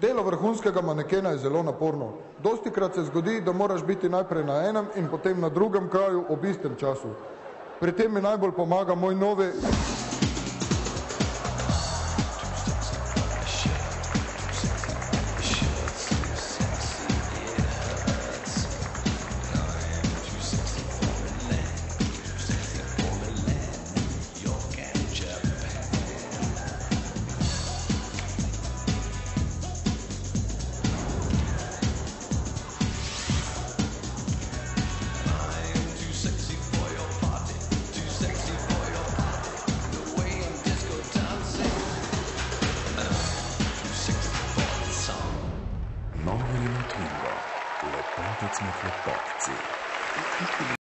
Delo vrhunskega manekena je zelo naporno. Dosti krat se zgodi, da moraš biti najprej na enem in potem na drugem kraju ob istem času. Pri tem mi najbolj pomaga moj novi Landungsmittel Bodensee.